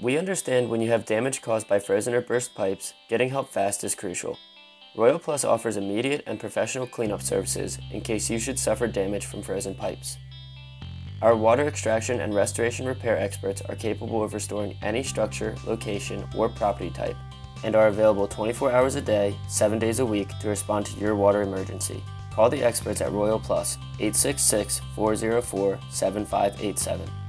We understand when you have damage caused by frozen or burst pipes, getting help fast is crucial. Royal Plus offers immediate and professional cleanup services in case you should suffer damage from frozen pipes. Our water extraction and restoration repair experts are capable of restoring any structure, location, or property type and are available 24 hours a day, 7 days a week to respond to your water emergency. Call the experts at Royal Plus 866 404 7587.